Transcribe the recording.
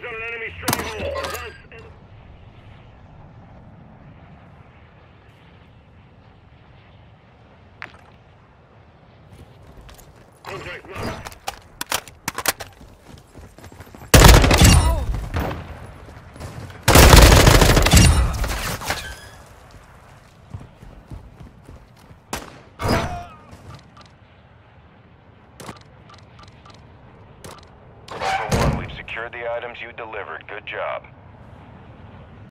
eyes on an enemy stronghold. Advance marked. Secured the items you delivered. Good job.